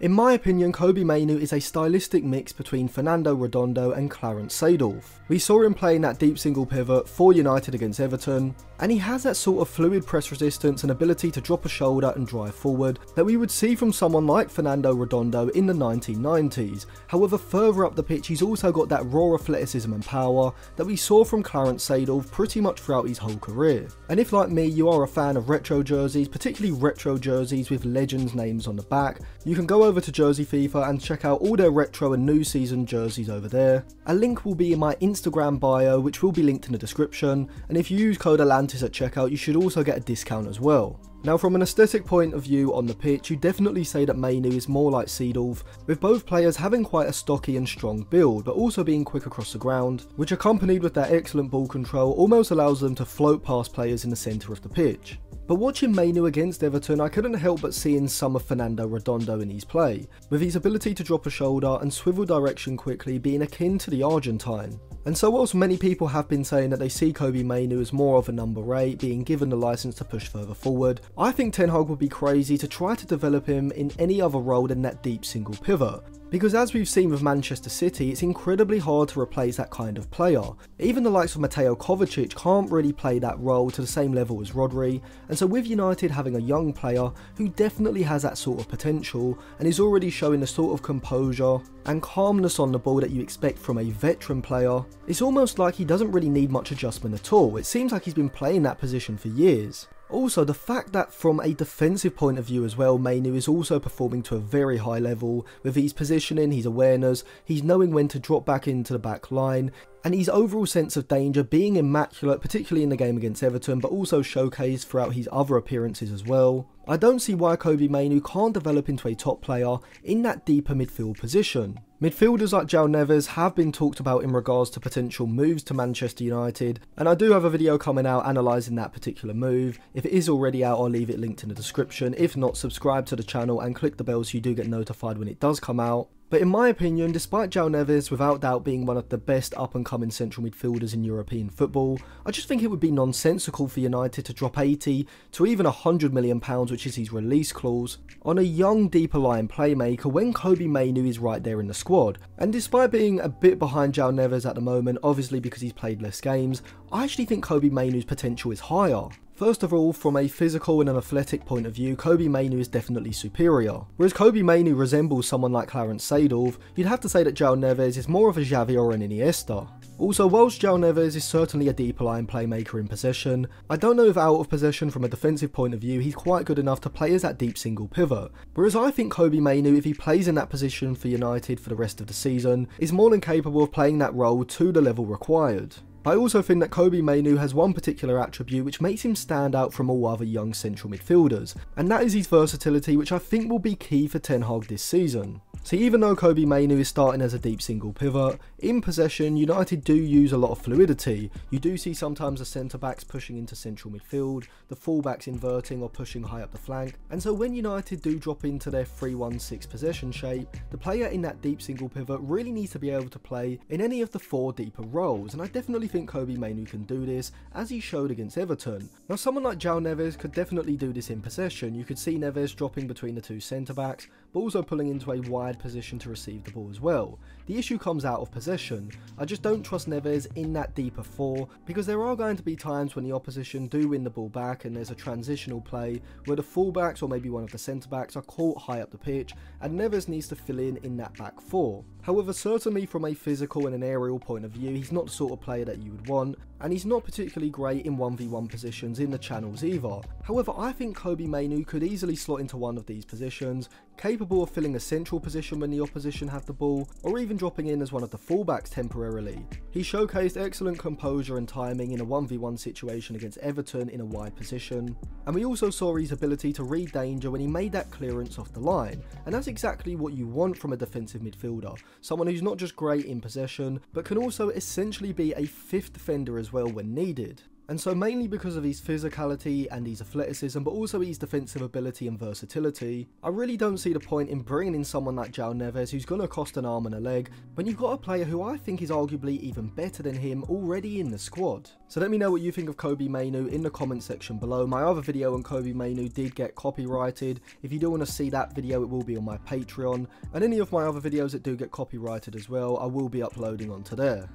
In my opinion, Kobbie Mainoo is a stylistic mix between Fernando Redondo and Clarence Seedorf. We saw him playing that deep single pivot for United against Everton, and he has that sort of fluid press resistance and ability to drop a shoulder and drive forward that we would see from someone like Fernando Redondo in the 1990s. However, further up the pitch, he's also got that raw athleticism and power that we saw from Clarence Seedorf pretty much throughout his whole career. And if like me, you are a fan of retro jerseys, particularly retro jerseys with legends names on the back, you can go over to Jersey FIFA and check out all their retro and new season jerseys over there. A link will be in my Instagram bio, which will be linked in the description, and if you use code Atlantis at checkout, you should also get a discount as well. Now from an aesthetic point of view on the pitch, you definitely say that Mainoo is more like Seedorf, with both players having quite a stocky and strong build, but also being quick across the ground, which accompanied with their excellent ball control almost allows them to float past players in the centre of the pitch. But watching Mainoo against Everton, I couldn't help but seeing some of Fernando Redondo in his play, with his ability to drop a shoulder and swivel direction quickly being akin to the Argentine. And so whilst many people have been saying that they see Kobbie Mainoo as more of a number 8, being given the licence to push further forward, I think Ten Hag would be crazy to try to develop him in any other role than that deep single pivot, because as we've seen with Manchester City, it's incredibly hard to replace that kind of player. Even the likes of Mateo Kovacic can't really play that role to the same level as Rodri, and so with United having a young player who definitely has that sort of potential and is already showing the sort of composure and calmness on the ball that you expect from a veteran player, it's almost like he doesn't really need much adjustment at all. It seems like he's been playing that position for years. Also, the fact that from a defensive point of view as well, Mainoo is also performing to a very high level with his positioning, his awareness, he's knowing when to drop back into the back line, and his overall sense of danger being immaculate, particularly in the game against Everton, but also showcased throughout his other appearances as well. I don't see why Kobbie Mainoo can't develop into a top player in that deeper midfield position. Midfielders like João Neves have been talked about in regards to potential moves to Manchester United, and I do have a video coming out analysing that particular move. If it is already out, I'll leave it linked in the description. If not, subscribe to the channel and click the bell so you do get notified when it does come out. But in my opinion, despite João Neves without doubt being one of the best up and coming central midfielders in European football, I just think it would be nonsensical for United to drop 80 to even 100 million pounds, which is his release clause, on a young deeper line playmaker when Kobbie Mainoo is right there in the squad. And despite being a bit behind João Neves at the moment, obviously because he's played less games, I actually think Kobbie Mainoo's potential is higher. First of all, from a physical and an athletic point of view, Kobbie Mainoo is definitely superior. Whereas Kobbie Mainoo resembles someone like Clarence Seedorf, you'd have to say that João Neves is more of a Xavi or an Iniesta. Also, whilst João Neves is certainly a deeper line playmaker in possession, I don't know if out of possession from a defensive point of view he's quite good enough to play as that deep single pivot. Whereas I think Kobbie Mainoo, if he plays in that position for United for the rest of the season, is more than capable of playing that role to the level required. I also think that Kobbie Mainoo has one particular attribute which makes him stand out from all other young central midfielders, and that is his versatility which I think will be key for Ten Hag this season. So even though Kobbie Mainoo is starting as a deep single pivot, in possession United do use a lot of fluidity. You do see sometimes the centre backs pushing into central midfield, the fullbacks inverting or pushing high up the flank, and so when United do drop into their 3-1-6 possession shape, the player in that deep single pivot really needs to be able to play in any of the four deeper roles, and I definitely think Kobbie Mainoo can do this, as he showed against Everton. Now someone like João Neves could definitely do this in possession, you could see Neves dropping between the two centre backs, but also pulling into a wide position to receive the ball as well. The issue comes out of possession. I just don't trust Neves in that deeper four because there are going to be times when the opposition do win the ball back and there's a transitional play where the fullbacks or maybe one of the centre backs are caught high up the pitch and Neves needs to fill in in that back four. However, certainly from a physical and an aerial point of view, he's not the sort of player that you would want, and he's not particularly great in 1v1 positions in the channels either. However, I think Kobbie Mainoo could easily slot into one of these positions, capable of filling a central position when the opposition have the ball, or even dropping in as one of the fullbacks temporarily. He showcased excellent composure and timing in a 1v1 situation against Everton in a wide position, and we also saw his ability to read danger when he made that clearance off the line, and that's exactly what you want from a defensive midfielder, someone who's not just great in possession, but can also essentially be a fifth defender as well when needed. And so mainly because of his physicality and his athleticism, but also his defensive ability and versatility, I really don't see the point in bringing in someone like João Neves who's going to cost an arm and a leg, when you've got a player who I think is arguably even better than him already in the squad. So let me know what you think of Kobbie Mainoo in the comment section below. My other video on Kobbie Mainoo did get copyrighted. If you do want to see that video, it will be on my Patreon. And any of my other videos that do get copyrighted as well, I will be uploading onto there.